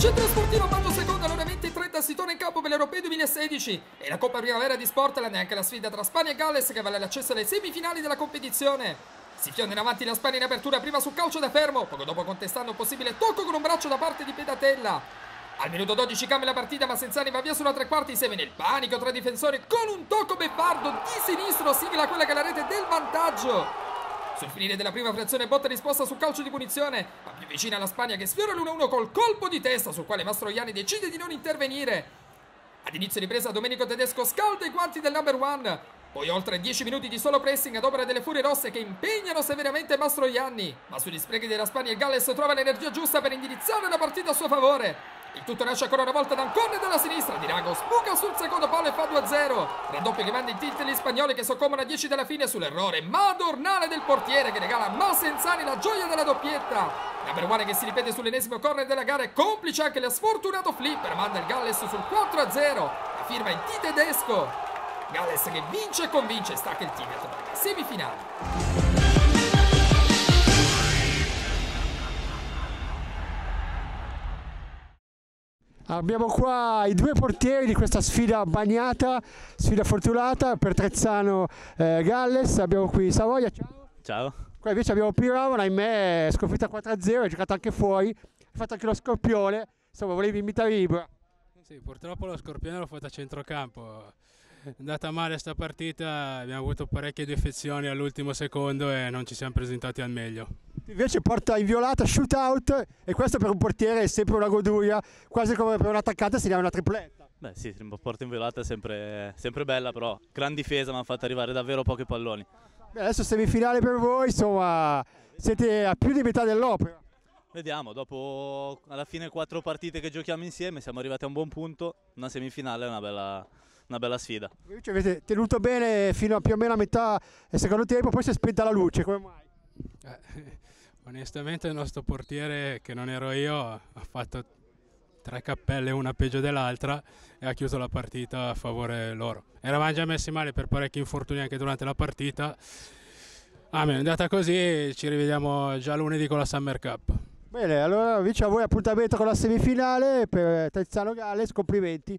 Centro Sportivo Maggio Seconda, allora 20 e 30 si torna in campo per l'Europeo 2016 e la Coppa Primavera di Sportland e anche la sfida tra Spagna e Galles che vale l'accesso alle semifinali della competizione. Si fionda in avanti la Spagna in apertura prima sul calcio da fermo, poco dopo contestando un possibile tocco con un braccio da parte di Pedatella. Al minuto 12 cambia la partita ma Senzani va via sulla tre quarti insieme nel panico tra i difensori con un tocco beffardo di sinistro sigla quella che è la rete del vantaggio. Sul finire della prima frazione botta risposta sul calcio di punizione, ma più vicina alla Spagna che sfiora l'1-1 col colpo di testa sul quale Mastroianni decide di non intervenire. Ad inizio ripresa Domenico Tedesco scalda i guanti del number one. Poi oltre 10 minuti di solo pressing ad opera delle furie rosse che impegnano severamente Mastroianni. Ma sugli sprechi della Spagna il Galles trova l'energia giusta per indirizzare la partita a suo favore. Il tutto nasce ancora una volta da corner dalla sinistra. Dirago spuca sul secondo palo e fa 2-0. Raddoppio che manda in tilt gli spagnoli che soccombono a 10 dalla fine sull'errore madornale del portiere che regala a Massenzani la gioia della doppietta. Number one che si ripete sull'ennesimo corner della gara è complice anche lo sfortunato flipper. Manda il Galles sul 4-0. La firma in T tedesco. Galles che vince e convince stacca il Tibet. Semifinale. Abbiamo qua i due portieri di questa sfida bagnata, sfida fortunata per Trezzano eh, Galles. Abbiamo qui Savoia, ciao. Ciao. Qua invece abbiamo Piravon, ahimè, sconfitta 4-0, hai giocato anche fuori, hai fatto anche lo scorpione. Insomma, volevi imitare Ibra. Sì, purtroppo lo scorpione l'ho fatto a centrocampo. È andata male sta partita, abbiamo avuto parecchie defezioni all'ultimo secondo e non ci siamo presentati al meglio. Invece porta inviolata, shootout e questo per un portiere è sempre una goduria, quasi come per un attaccante si una tripletta. Beh sì, porta inviolata è sempre, sempre bella, però gran difesa mi hanno fatto arrivare davvero pochi palloni. Beh, adesso semifinale per voi, insomma siete a più di metà dell'opera. Vediamo, dopo alla fine quattro partite che giochiamo insieme siamo arrivati a un buon punto, una semifinale è una bella, una bella sfida. Invece avete tenuto bene fino a più o meno a metà del secondo tempo, poi si è spenta la luce, come mai? Eh, onestamente il nostro portiere, che non ero io, ha fatto tre cappelle, una peggio dell'altra e ha chiuso la partita a favore loro. Eravamo già messi male per parecchi infortuni anche durante la partita. Ah, è andata così, ci rivediamo già lunedì con la Summer Cup. Bene, allora invece a voi appuntamento con la semifinale per Tezzano Galles, complimenti.